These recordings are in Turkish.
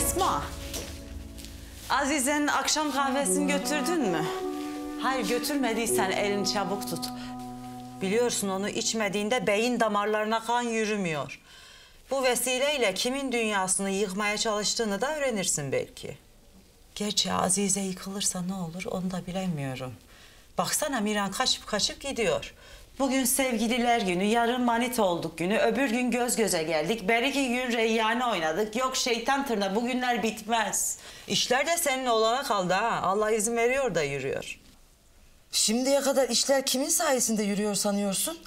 Esma. Azize'nin akşam kahvesini götürdün mü? Hayır götürmediysen elini çabuk tut. Biliyorsun onu içmediğinde beyin damarlarına kan yürümüyor. Bu vesileyle kimin dünyasını yıkmaya çalıştığını da öğrenirsin belki. Gerçi Azize yıkılırsa ne olur onu da bilemiyorum. Baksana Miran kaçıp kaçıp gidiyor. Bugün sevgililer günü, yarın manita olduk günü, öbür gün göz göze geldik. Beriki gün reyyane oynadık. Yok şeytan tırna bugünler bitmez. İşler de senin olana kaldı ha. Allah izin veriyor da yürüyor. Şimdiye kadar işler kimin sayesinde yürüyor sanıyorsun?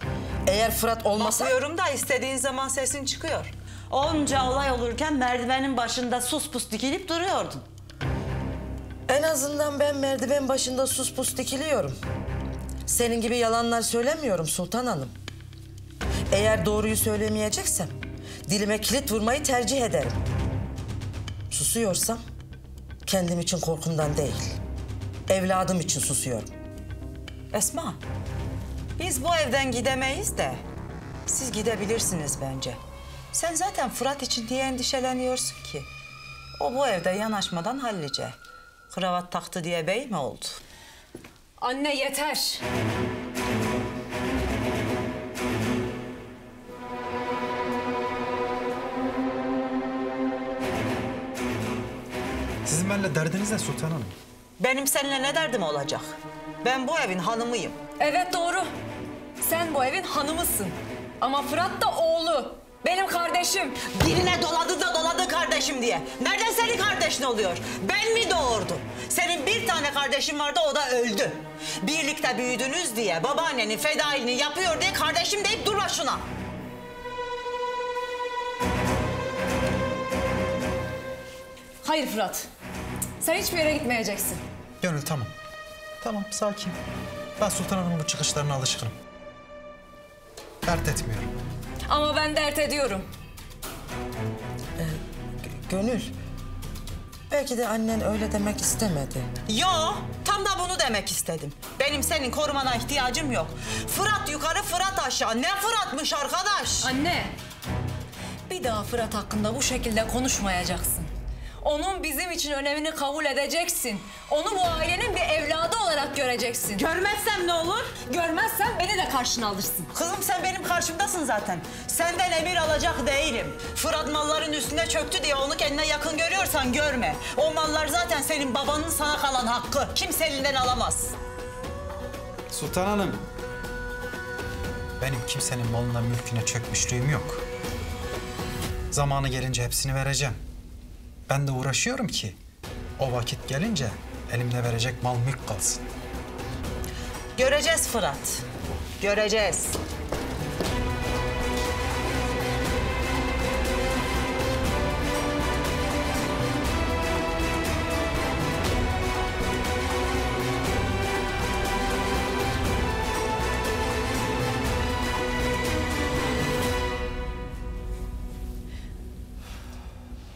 Eğer Fırat olmasa... Bakıyorum da istediğin zaman sesin çıkıyor. Onca olay olurken merdivenin başında sus pus dikilip duruyordun. En azından ben merdiven başında sus pus dikiliyorum. Senin gibi yalanlar söylemiyorum Sultan Hanım. Eğer doğruyu söylemeyeceksem dilime kilit vurmayı tercih ederim. Susuyorsam kendim için korkumdan değil, evladım için susuyorum. Esma, biz bu evden gidemeyiz de siz gidebilirsiniz bence. Sen zaten Fırat için diye endişeleniyorsun ki. O bu evde yanaşmadan hallice. Kravat taktı diye bey mi oldu? Anne yeter. Sizin benimle derdiniz ne Sultan Hanım? Benim seninle ne derdim olacak? Ben bu evin hanımıyım. Evet doğru. Sen bu evin hanımısın. Ama Fırat da oğlu. Benim kardeşim. Doladı kardeşim diye. Nereden senin kardeşin oluyor? Ben mi doğurdum? Senin bir tane kardeşin vardı o da öldü. Birlikte büyüdünüz diye babaannenin fedailini yapıyor diye kardeşim deyip durma şuna. Hayır Fırat. Sen hiçbir yere gitmeyeceksin. Gönül tamam. Tamam sakin. Ben Sultan Hanım'ın bu çıkışlarına alışkınım. Dert etmiyorum. Ama ben dert ediyorum. Gönül, belki de annen öyle demek istemedi. Yo, tam da bunu demek istedim. Benim senin korumana ihtiyacım yok. Fırat yukarı, Fırat aşağı. Ne Fırat'mış arkadaş? Anne. Bir daha Fırat hakkında bu şekilde konuşmayacaksın. Onun bizim için önemini kabul edeceksin. Onu bu ailenin bir evladı olarak göreceksin. Görmezsem ne olur? Görmezsen beni de karşına alırsın. Kızım sen benim karşımdasın zaten. Senden emir alacak değilim. Fırat malların üstüne çöktü diye onu kendine yakın görüyorsan görme. O mallar zaten senin babanın sana kalan hakkı. Kimse elinden alamaz. Sultan Hanım. Benim kimsenin malına mülküne çökmüşlüğüm yok. Zamanı gelince hepsini vereceğim. Ben de uğraşıyorum ki o vakit gelince elimde verecek mal mülk kalsın. Göreceğiz Fırat. Göreceğiz.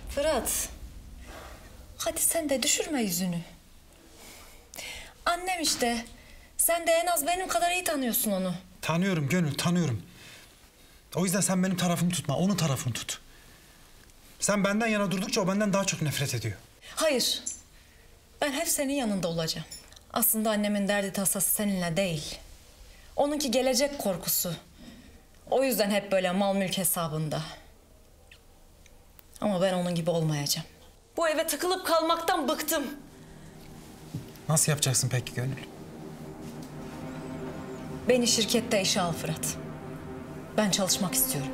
Fırat. Hadi sen de düşürme yüzünü. Annem işte. Sen de en az benim kadar iyi tanıyorsun onu. Tanıyorum Gönül, tanıyorum. O yüzden sen benim tarafımı tutma, onun tarafını tut. Sen benden yana durdukça o benden daha çok nefret ediyor. Hayır. Ben hep senin yanında olacağım. Aslında annemin derdi tasası seninle değil. Onunki gelecek korkusu. O yüzden hep böyle mal mülk hesabında. Ama ben onun gibi olmayacağım. Bu eve tıkılıp kalmaktan bıktım. Nasıl yapacaksın peki Gönül? Beni şirkette işe al Fırat. Ben çalışmak istiyorum.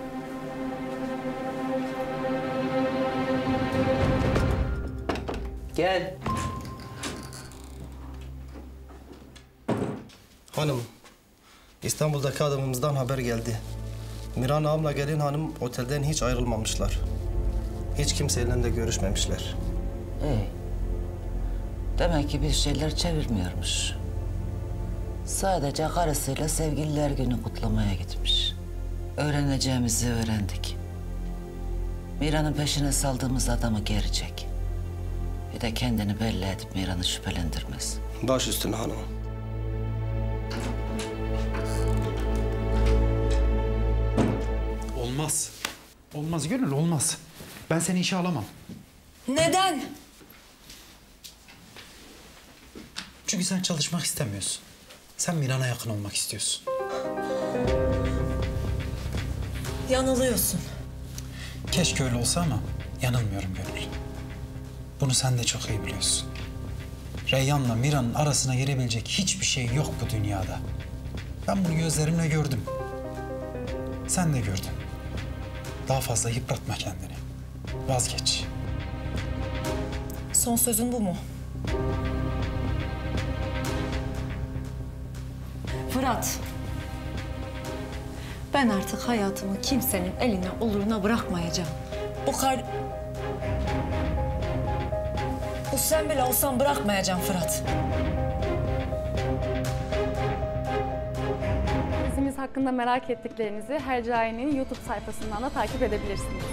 Gel. Hanım, İstanbul'daki adamımızdan haber geldi. Miran ağamla gelin hanım otelden hiç ayrılmamışlar. Hiç kimseyle de görüşmemişler. İyi. Demek ki bir şeyler çevirmiyormuş. Sadece karısıyla sevgililer günü kutlamaya gitmiş. Öğreneceğimizi öğrendik. Mira'nın peşine saldığımız adamı geri çek. Bir de kendini belli edip Mira'nı şüphelendirmez. Baş üstüne hanım. Olmaz. Olmaz Gönül, olmaz. Ben seni işe alamam. Neden? Çünkü sen çalışmak istemiyorsun. Sen Miran'a yakın olmak istiyorsun. Yanılıyorsun. Keşke öyle olsa ama yanılmıyorum Gönül. Bunu sen de çok iyi biliyorsun. Reyhan'la Mira'nın arasına girebilecek hiçbir şey yok bu dünyada. Ben bunu gözlerimle gördüm. Sen de gördün. Daha fazla yıpratma kendini. Vazgeç. Son sözün bu mu? Fırat. Ben artık hayatımı kimsenin eline oluruna bırakmayacağım. Bu kar... Bu sen bile olsan bırakmayacağım Fırat. Dizimiz hakkında merak ettiklerinizi Hercai'nin YouTube sayfasından da takip edebilirsiniz.